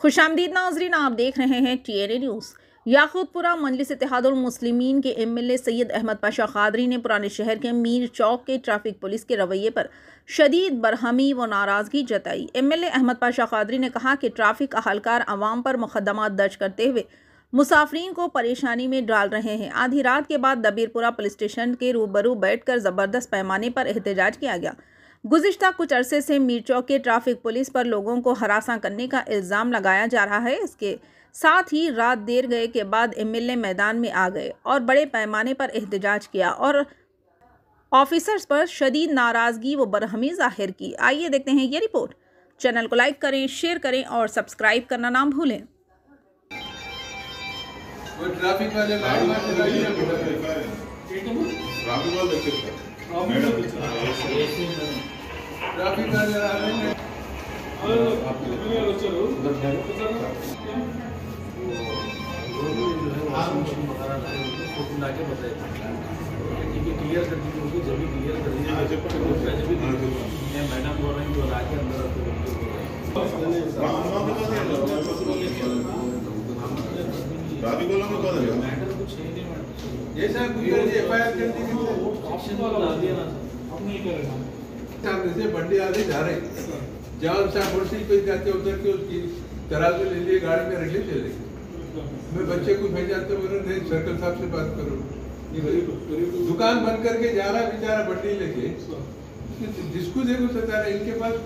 खुशामदीद नाजरीन, आप देख रहे हैं T N A news Yakutpura Majlis Ittehadul Muslimeen के M L A Syed Ahmed Pasha Quadri ने पुराने शहर के मीर चौक के ट्रैफ़िक पुलिस के रवैये पर शदीद बरहमी व नाराज़गी जताई। M L A Ahmed Pasha Quadri ने कहा कि ट्रैफ़िक अहलकार आवाम पर मुकदमा दर्ज करते हुए मुसाफरीन को परेशानी में डाल रहे हैं। आधी रात के बाद दबीरपुरा पुलिस स्टेशन के रूबरू बैठकर ज़बरदस्त पैमाने पर एहतजाज किया गया। गुज्त कुछ अरसे से मीरचौक के ट्रैफ़िक पुलिस पर लोगों को हरासा करने का इल्ज़ाम लगाया जा रहा है। इसके साथ ही रात देर गए के बाद एमएलए मैदान में आ गए और बड़े पैमाने पर एहतजाज किया और ऑफिसर्स पर शदीद नाराज़गी व बरहमी ज़ाहिर की। आइए देखते हैं ये रिपोर्ट। चैनल को लाइक करें शेयर करें और सब्सक्राइब करना ना भूलें। ट्रैफ़िक वाले ट्रैफ़िक वाले क्लियर कर दी उनको जब भी क्लियर कर दी मैडम बोल रही हूँ ला के अंदर वालों को कहा मैडम कुछ है नहीं मैडम जैसा कुछ कर दिया एफ़ आई आर कर दी ऑप्शन वाला दिया ना अब नहीं करेगा सामने से बंडी आगे जा रहे जहाँ साहब कुर्सी पे जाते उतर के उसकी तराजू ले लिए गाड़ी में रख ले चले मैं बच्चे को भेजाते बोले नहीं सर्कल साहब से बात करो। दुकान बंद करके जा रहा बेचारा बंडी लेके। जिसको देखो सचारा इनके पास